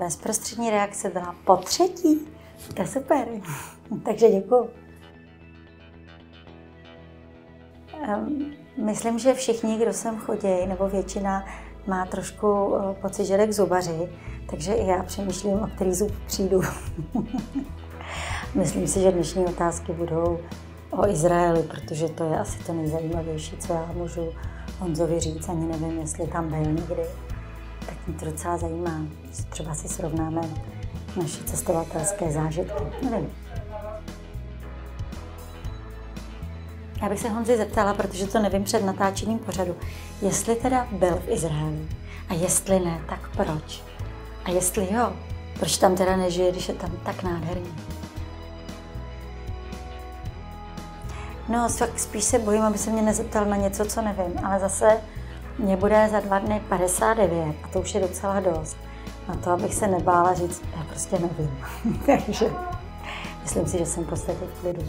bezprostřední reakce byla po třetí. To je super. Takže děkuji. Myslím, že všichni, kdo sem chodí, nebo většina, má trošku uh, pocit, že jde k zubaři, takže i já přemýšlím, o který zub přijdu. myslím si, že dnešní otázky budou o Izraeli, protože to je asi to nejzajímavější, co já můžu Honzovi říct, ani nevím, jestli tam byl někdy. Tak mě to docela zajímá. Třeba si srovnáme naše cestovatelské zážitky. Nevím. Já bych se Honzi zeptala, protože to nevím před natáčením pořadu, jestli teda byl v Izraeli a jestli ne, tak proč? A jestli jo, proč tam teda nežije, když je tam tak nádherný? No, fakt spíš se bojím, aby se mě nezeptal na něco, co nevím, ale zase mě bude za dva dny 59 a to už je docela dost. Na to, abych se nebála říct, já prostě nevím. Takže myslím si, že jsem v podstatě v klidu.